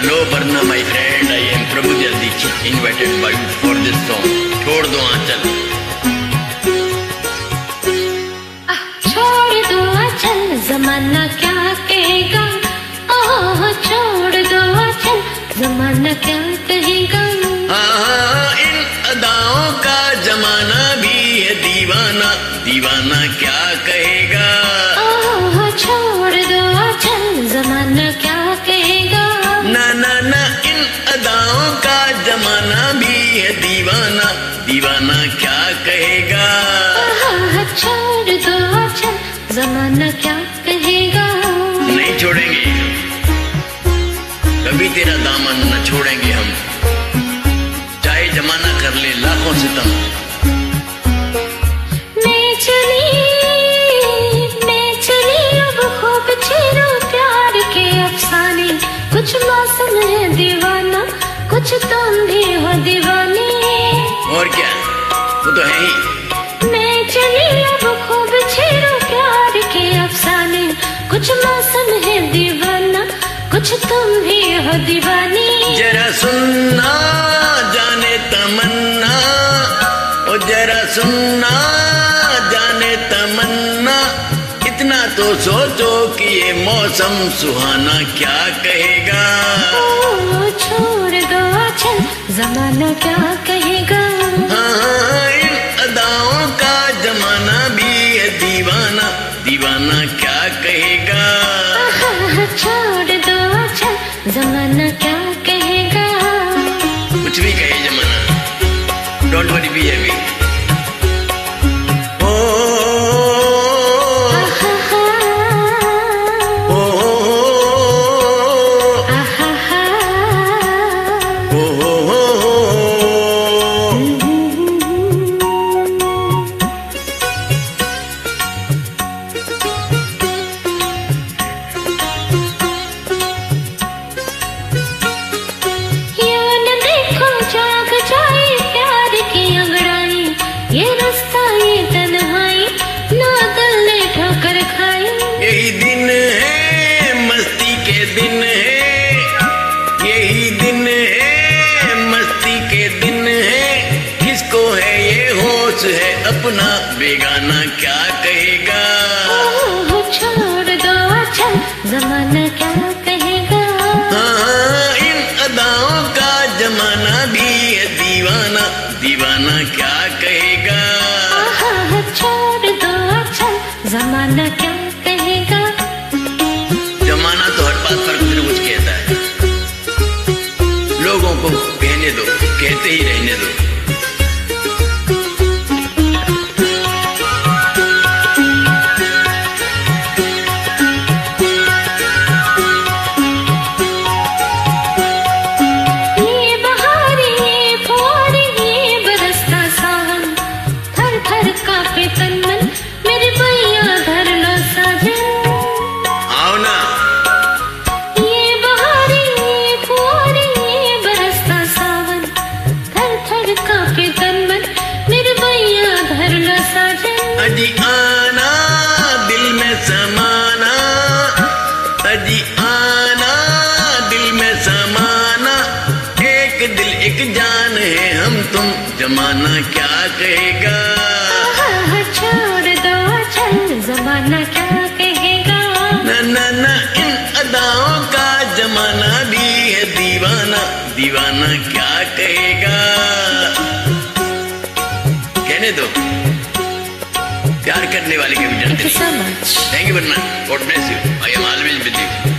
Hello, Barna, my friend am Prabhu Dikshit, invited by you for this song. छोड़ दो आंचल। छोड़ दो आंचल जमाना क्या कहेगा? ओह छोड़ दो आंचल जमाना क्या कहेगा? हाँ इन अदाओं का जमाना भी है दीवाना। दीवाना क्या कहेगा? ओह छोड़ दो आंचल जमाना क्या दीवाना क्या कहेगा? छोड़ दो आंचल जमाना क्या कहेगा? नहीं छोड़ेंगे। कभी तेरा दामन न छोड़ेंगे हम। चाहे जमाना कर ले लाखों सितम। मैं चली मैं चली अब खूब छेड़ो प्यार के अफसाने। कुछ मौसम है वो तो है ही। मैं चली अब खूब छेड़ो प्यार के अफसाने। कुछ मौसम है दीवाना कुछ तुम भी हो दीवानी। जरा सुनना जाने तमन्ना। ओ जरा सुनना जाने तमन्ना। इतना तो सोचो कि ये मौसम सुहाना क्या कहेगा। जमाना क्या कहेगा? हाँ इन अदाओं का जमाना भी है दीवाना। दीवाना क्या कहेगा? छोड़ दो अच्छा जमाना क्या कहेगा? कुछ भी कहे जमाना। डोंट वरी बी हैवी अपना बेगाना क्या कहेगा? छोड़ दो चल जमाना क्या कहेगा? हाँ इन अदाओं का जमाना भी है दीवाना। दीवाना क्या कहेगा? छोड़ दो चल जमाना क्या कहेगा? जमाना तो हर बात पर कुछ न कुछ कहता है। लोगों को कहने दो कहते ही रहने दो। तन मन मेरे भैया धर लो साजन। आओ ना। ये बहारी ये फुहारी ये बरसता सावन। थर थर कांपे तन मन मेरे भैया धर लो साजन। अजी आना दिल में समाना। अजी आना दिल में समाना। एक दिल एक जान है हम तुम। जमाना क्या कहेगा? जमाना क्या कहेगा? न न न इन अदाओं का जमाना भी है दीवाना। दीवाना क्या कहेगा? कहने दो। प्यार करने वाले के भी डरते. थैंक यू वरना God bless you I am always with you